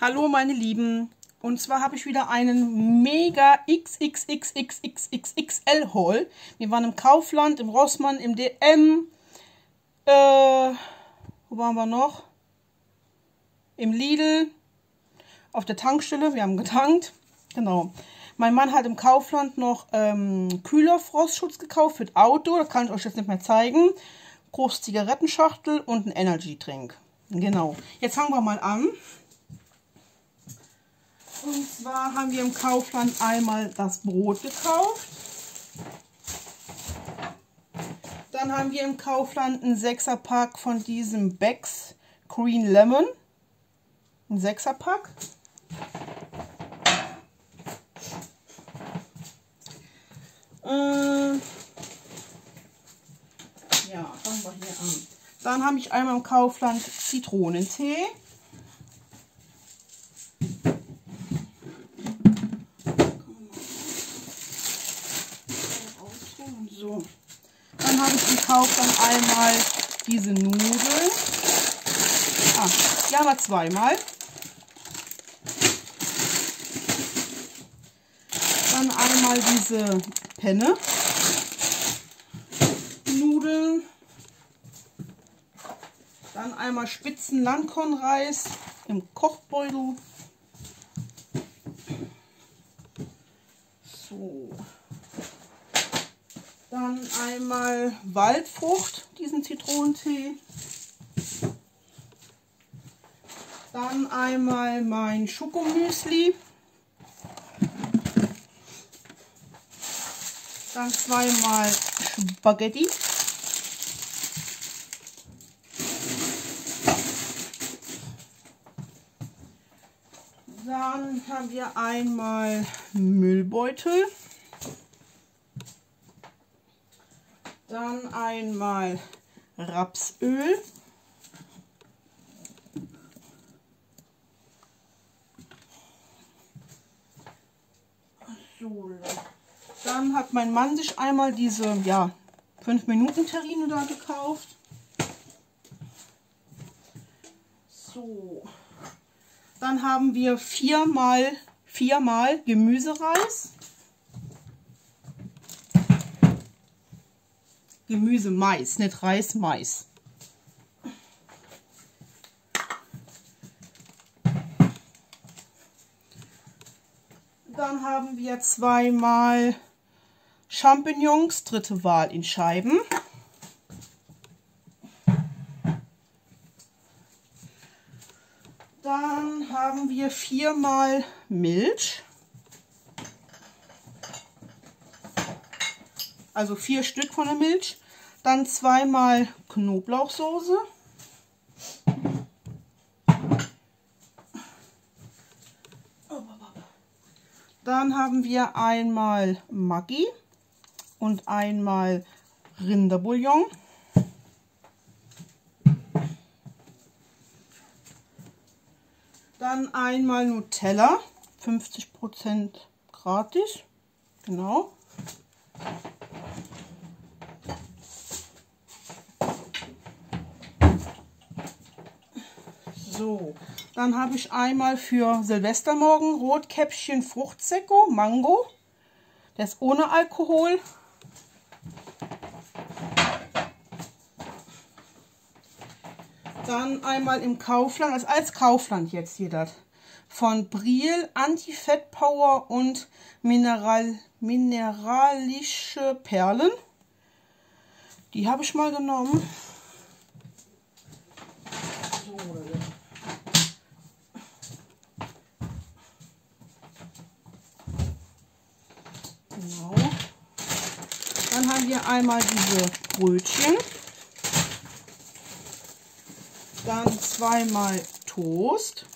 Hallo meine Lieben. Und zwar habe ich wieder einen mega XXXXXXL Haul. Wir waren im Kaufland, im Rossmann, im DM. Äh, wo waren wir noch? Im Lidl. Auf der Tankstelle. Wir haben getankt. Genau. Mein Mann hat im Kaufland noch ähm, Kühlerfrostschutz gekauft für das Auto. Das kann ich euch jetzt nicht mehr zeigen. Große Zigarettenschachtel und ein Energy Drink. Genau. Jetzt fangen wir mal an. Und zwar haben wir im Kaufland einmal das Brot gekauft. Dann haben wir im Kaufland ein 6er Pack von diesem Becks Green Lemon. Ein 6er Pack. Äh, ja, fangen wir hier an. Dann habe ich einmal im Kaufland Zitronentee. So. Dann habe ich gekauft dann einmal diese Nudeln. Ah, die haben wir zweimal. Dann einmal diese Penne. Nudeln. Dann einmal Spitzen Langkornreis im Kochbeutel. So. Dann einmal Waldfrucht, diesen Zitronentee. Dann einmal mein Schokomüsli. Dann zweimal Spaghetti. Dann haben wir einmal Müllbeutel. Dann einmal Rapsöl. So, dann hat mein Mann sich einmal diese ja, 5 Minuten Terrine da gekauft. So. Dann haben wir viermal, viermal Gemüsereis. Gemüse Mais, nicht Reis, Mais. Dann haben wir zweimal Champignons, dritte Wahl in Scheiben. Dann haben wir viermal Milch. Also vier Stück von der Milch. Dann zweimal Knoblauchsoße. Dann haben wir einmal Maggi und einmal Rinderbouillon. Dann einmal Nutella, 50% gratis, genau. So, dann habe ich einmal für Silvestermorgen Rotkäppchen Fruchtsäcko, Mango. Der ist ohne Alkohol. Dann einmal im Kaufland, also als Kaufland jetzt hier das. Von Briel Anti-Fett Power und Mineral, mineralische Perlen. Die habe ich mal genommen. Genau. Wir einmal diese Brötchen. Dann zweimal Toast.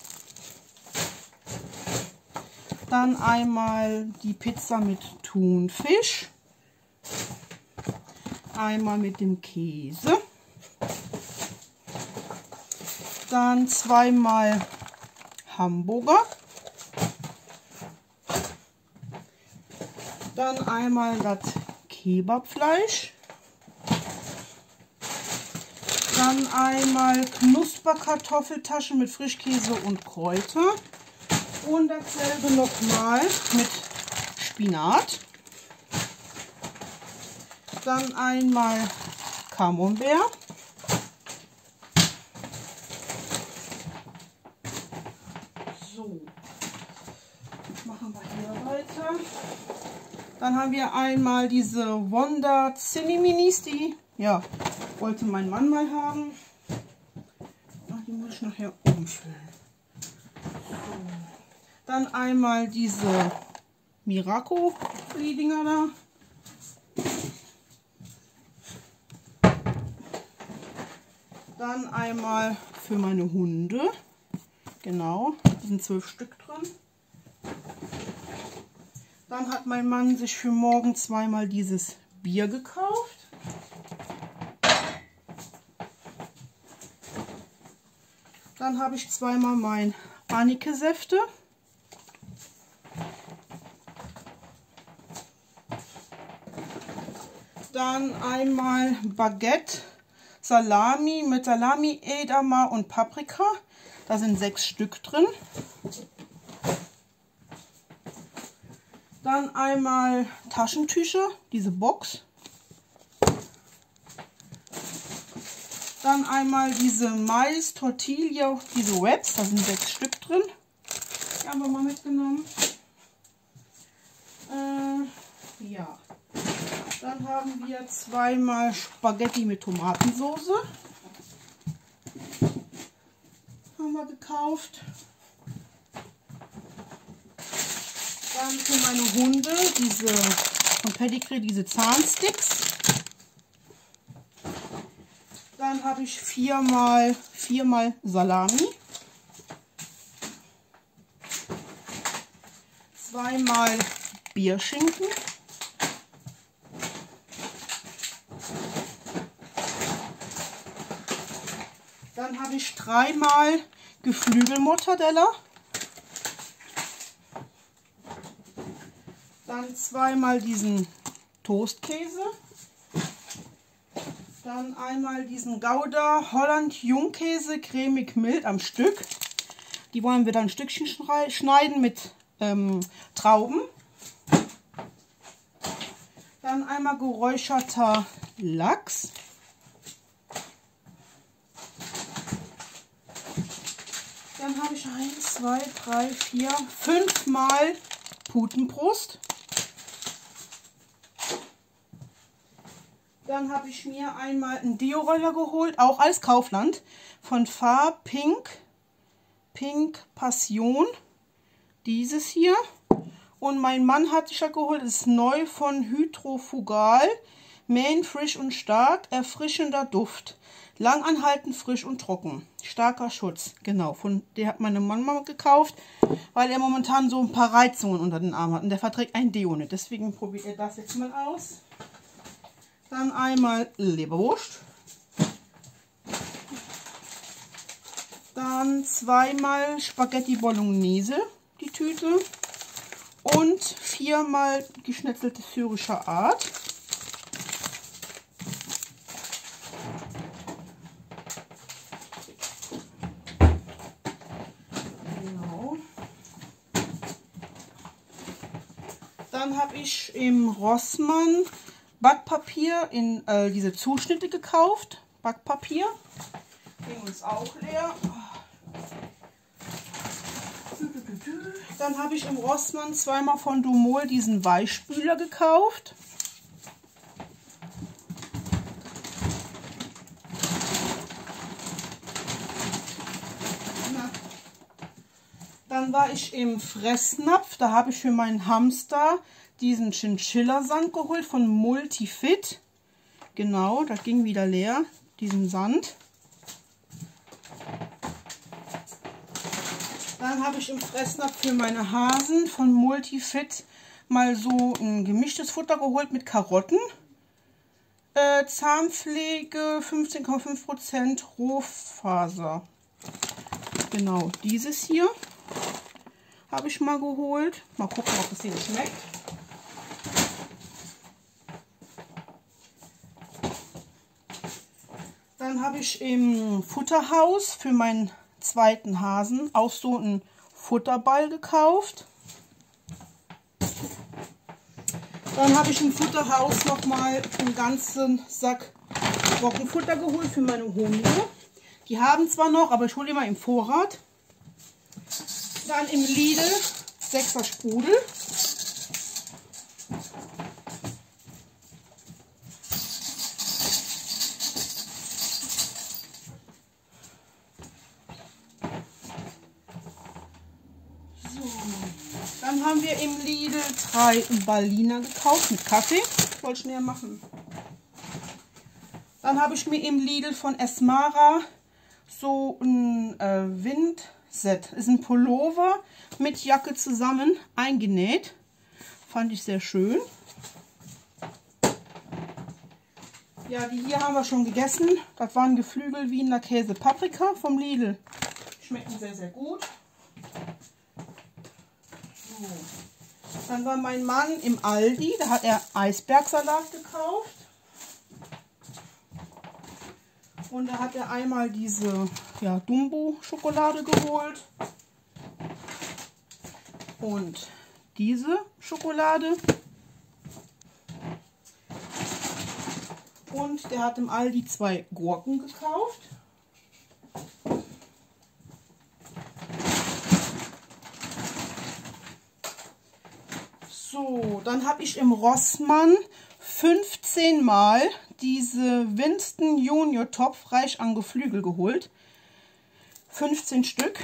Dann einmal die Pizza mit Thunfisch. Einmal mit dem Käse. Dann zweimal Hamburger. Dann einmal das Kebabfleisch. Dann einmal Knusperkartoffeltaschen mit Frischkäse und Kräuter. Und dasselbe nochmal mit Spinat. Dann einmal Camembert. So, machen wir hier weiter. Dann haben wir einmal diese Wonder Zinni Minis, die ja, wollte mein Mann mal haben. Ach, die muss ich nachher umfüllen. Dann einmal diese Miraco, Dinger da. Dann einmal für meine Hunde. Genau, da sind zwölf Stück. Dann hat mein Mann sich für morgen zweimal dieses Bier gekauft. Dann habe ich zweimal mein Anike-Säfte. Dann einmal Baguette, Salami mit Salami, Edamame und Paprika. Da sind sechs Stück drin. Dann einmal Taschentücher, diese Box. Dann einmal diese Mais Tortilla, diese Wraps, da sind sechs Stück drin. Die haben wir mal mitgenommen. Äh, ja. Dann haben wir zweimal Spaghetti mit Tomatensauce. Haben wir gekauft. Dann für meine Hunde diese von Pedigree, diese Zahnsticks. Dann habe ich viermal, viermal Salami. Zweimal Bierschinken. Dann habe ich dreimal Geflügelmortadella. Dann zweimal diesen Toastkäse. Dann einmal diesen Gouda Holland Jungkäse cremig mild am Stück. Die wollen wir dann Stückchen schneiden mit ähm, Trauben. Dann einmal geräucherter Lachs. Dann habe ich 1, 2, 3, 4, 5 Mal Putenbrust. Dann habe ich mir einmal einen Deo-Roller geholt, auch als Kaufland, von Farb Pink, Pink Passion. Dieses hier. Und mein Mann hat sich ja geholt, ist neu von Hydrofugal. Main frisch und stark, erfrischender Duft. Langanhaltend, frisch und trocken. Starker Schutz. Genau, von der hat meine Mann mal gekauft, weil er momentan so ein paar Reizungen unter den Armen hat. Und der verträgt ein Deo nicht. Deswegen probiert er das jetzt mal aus. Dann einmal Leberwurst. Dann zweimal Spaghetti Bolognese, die Tüte. Und viermal geschnetzelte syrischer Art. Genau. Dann habe ich im Rossmann Backpapier in äh, diese Zuschnitte gekauft. Backpapier. Ging uns auch leer. Dann habe ich im Rossmann zweimal von Dumol diesen Weichspüler gekauft. Dann war ich im Fressnapf. Da habe ich für meinen Hamster diesen Chinchilla-Sand geholt von Multifit. Genau, das ging wieder leer, diesen Sand. Dann habe ich im Fressnapf für meine Hasen von Multifit mal so ein gemischtes Futter geholt mit Karotten. Äh, Zahnpflege 15,5% Rohfaser. Genau, dieses hier habe ich mal geholt. Mal gucken, ob es hier schmeckt. Dann habe ich im Futterhaus für meinen zweiten Hasen auch so einen Futterball gekauft. Dann habe ich im Futterhaus nochmal einen ganzen Sack Trockenfutter geholt für meine Hunde. Die haben zwar noch, aber ich hole immer im Vorrat. Dann im Lidl 6er Sprudel. Wir im Lidl drei Berliner gekauft mit Kaffee. Wollte ich näher machen. Dann habe ich mir im Lidl von Esmara so ein äh, Windset. Ist ein Pullover mit Jacke zusammen eingenäht. Fand ich sehr schön. Ja, die hier haben wir schon gegessen. Das waren Geflügel Wiener Käse Paprika vom Lidl. Schmecken sehr, sehr gut. Dann war mein Mann im Aldi. Da hat er Eisbergsalat gekauft. Und da hat er einmal diese ja, Dumbo-Schokolade geholt. Und diese Schokolade. Und der hat im Aldi zwei Gurken gekauft. So, dann habe ich im Rossmann 15 Mal diese Winston Junior Topf reich an Geflügel geholt. 15 Stück.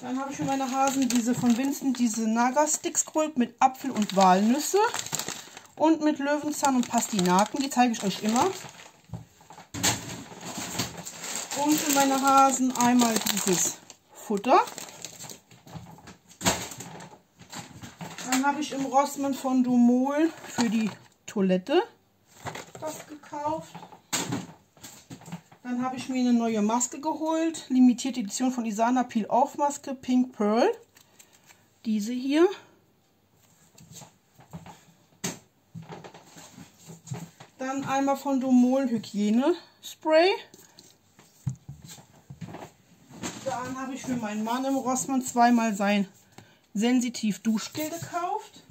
Dann habe ich für meine Hasen diese von Winston, diese Naga Sticks geholt mit Apfel und Walnüsse und mit Löwenzahn und Pastinaken. Die zeige ich euch immer. Und für meine Hasen einmal dieses Futter. Dann habe ich im Rossmann von Dumol für die Toilette das gekauft. Dann habe ich mir eine neue Maske geholt. Limitierte Edition von Isana Peel Off Maske Pink Pearl. Diese hier. Dann einmal von Domol Hygiene Spray. Dann habe ich für meinen Mann im Rossmann zweimal sein Sensitiv Duschgel gekauft.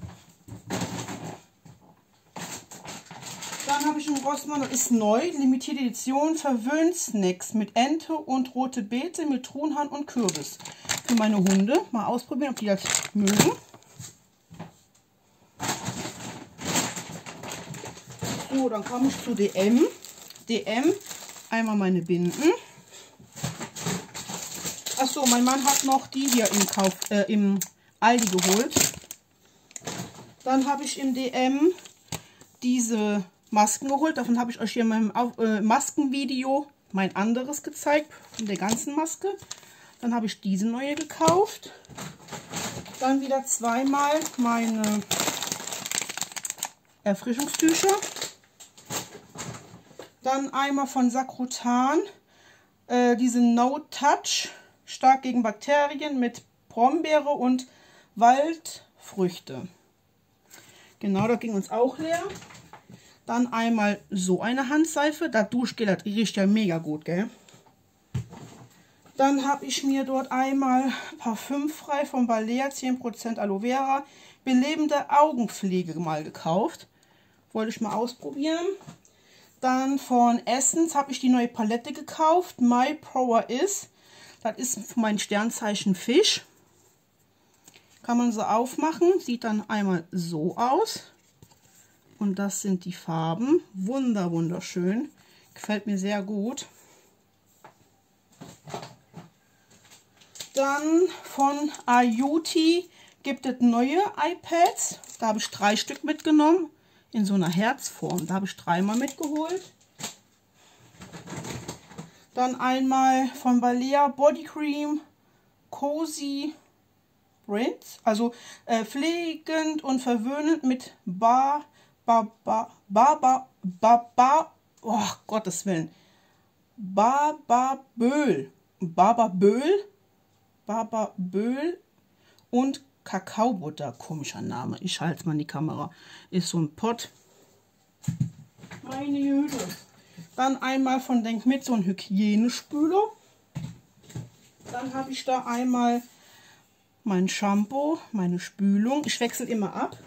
Dann habe ich im Rossmann, das ist neu, limitierte Edition, Verwöhn-Snacks mit Ente und rote Beete mit Truhenhahn und Kürbis. Für meine Hunde. Mal ausprobieren, ob die das mögen. So, dann komme ich zu DM. DM, einmal meine Binden. Achso, mein Mann hat noch die hier im Kauf, äh, im Aldi geholt. Dann habe ich im DM diese Masken geholt. Davon habe ich euch hier in meinem äh, Maskenvideo mein anderes gezeigt, von der ganzen Maske. Dann habe ich diese neue gekauft. Dann wieder zweimal meine Erfrischungstücher. Dann einmal von Sakrotan äh, diese No Touch, stark gegen Bakterien mit Brombeere und Waldfrüchte. Genau, da ging uns auch leer. Dann einmal so eine Handseife. Das Duschgel, das riecht ja mega gut, gell? Dann habe ich mir dort einmal parfümfrei von Balea 10% Aloe Vera belebende Augenpflege mal gekauft. Wollte ich mal ausprobieren. Dann von Essence habe ich die neue Palette gekauft. My Power Is. Das ist mein Sternzeichen Fisch kann man so aufmachen. Sieht dann einmal so aus. Und das sind die Farben. Wunder, wunderschön. Gefällt mir sehr gut. Dann von Ayuti gibt es neue iPads. Da habe ich drei Stück mitgenommen. In so einer Herzform. Da habe ich dreimal mitgeholt. Dann einmal von Balea Body Cream Cozy Rinse, also äh, pflegend und verwöhnend mit Bar, Bar, Bar, Bar, Bar, Bar, Bar oh Gottes Willen, Barbaböl, Barbaböl, Barbaböl und Kakaobutter, komischer Name. Ich halte mal in die Kamera. Ist so ein Pott. Meine Güte. Dann einmal von Denk mit so ein Hygienespüler. Dann habe ich da einmal mein Shampoo, meine Spülung. Ich wechsle immer ab.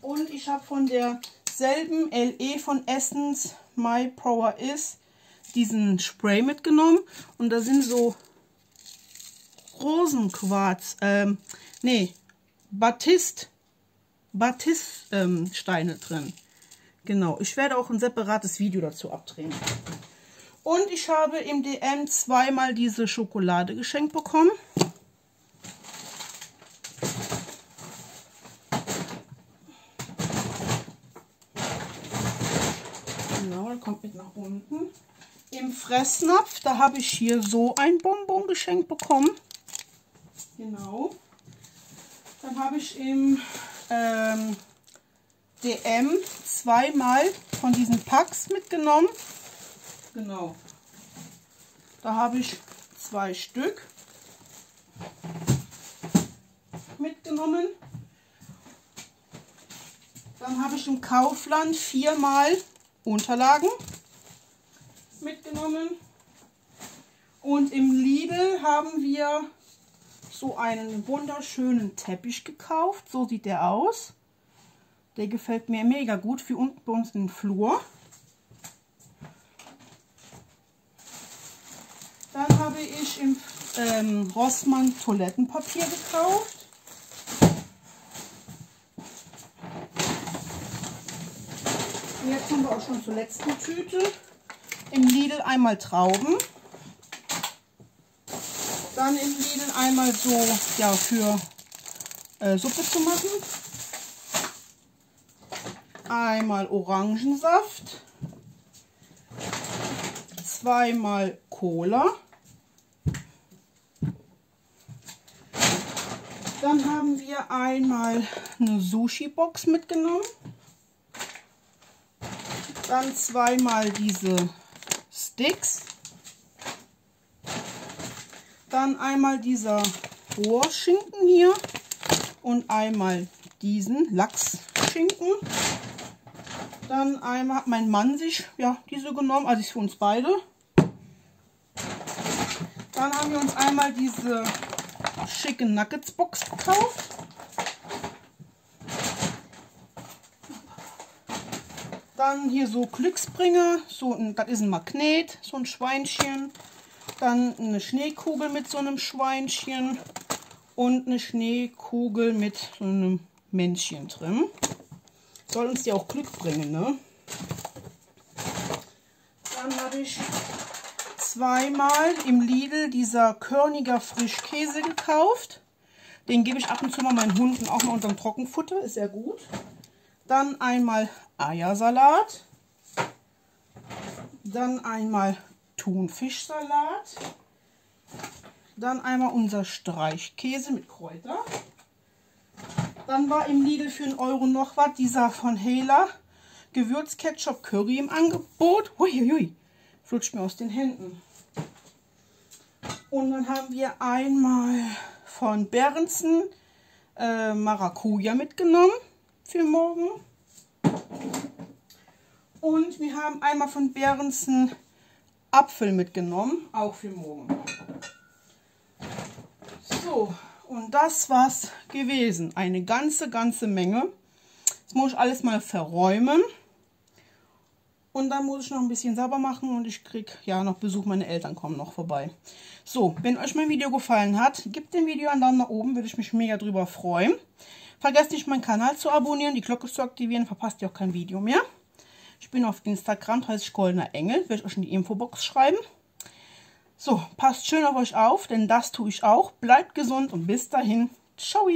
Und ich habe von derselben LE von Essence My Power Is diesen Spray mitgenommen. Und da sind so Rosenquarz, ähm, nee, Batist, Batiststeine ähm, drin. Genau, ich werde auch ein separates Video dazu abdrehen. Und ich habe im DM zweimal diese Schokolade geschenkt bekommen. Genau, kommt mit nach unten. Im Fressnapf, da habe ich hier so ein Bonbon geschenkt bekommen. Genau. Dann habe ich im ähm, DM zweimal von diesen Packs mitgenommen. Genau. Da habe ich zwei Stück mitgenommen. Dann habe ich im Kaufland viermal Unterlagen mitgenommen. Und im Lidl haben wir so einen wunderschönen Teppich gekauft. So sieht der aus. Der gefällt mir mega gut für unten bei uns im Flur. Dann habe ich im ähm, Rossmann Toilettenpapier gekauft. jetzt kommen wir auch schon zur letzten Tüte. Im Lidl einmal Trauben. Dann im Lidl einmal so ja, für äh, Suppe zu machen. Einmal Orangensaft. Zweimal Cola. Dann haben wir einmal eine Sushi-Box mitgenommen. Dann zweimal diese Sticks. Dann einmal dieser Rohrschinken hier und einmal diesen Lachsschinken. Dann einmal hat mein Mann sich ja, diese genommen, also ist für uns beide. Dann haben wir uns einmal diese schicken Nuggets Box gekauft. Dann hier so Glücksbringer, so ein, das ist ein Magnet, so ein Schweinchen. Dann eine Schneekugel mit so einem Schweinchen und eine Schneekugel mit so einem Männchen drin. Soll uns die auch Glück bringen, ne? Dann habe ich zweimal im Lidl dieser Körniger Frischkäse gekauft. Den gebe ich ab und zu mal meinen Hunden auch mal unter dem Trockenfutter, ist sehr gut. Dann einmal Eiersalat. Dann einmal Thunfischsalat. Dann einmal unser Streichkäse mit Kräuter. Dann war im Lidl für einen Euro noch was, dieser von Hela Gewürzketchup Curry im Angebot. Huiuiui, flutscht mir aus den Händen. Und dann haben wir einmal von Berensen äh, Maracuja mitgenommen für morgen. Und wir haben einmal von Behrensen Apfel mitgenommen, auch für morgen. So, und das war's gewesen. Eine ganze, ganze Menge. Jetzt muss ich alles mal verräumen. Und dann muss ich noch ein bisschen sauber machen und ich kriege ja noch Besuch. Meine Eltern kommen noch vorbei. So, wenn euch mein Video gefallen hat, gebt dem Video einen Daumen nach oben, würde ich mich mega drüber freuen. Vergesst nicht, meinen Kanal zu abonnieren, die Glocke zu aktivieren, verpasst ihr auch kein Video mehr. Ich bin auf Instagram, heiße ich Goldener Engel, werde ich euch in die Infobox schreiben. So, passt schön auf euch auf, denn das tue ich auch. Bleibt gesund und bis dahin. Ciao!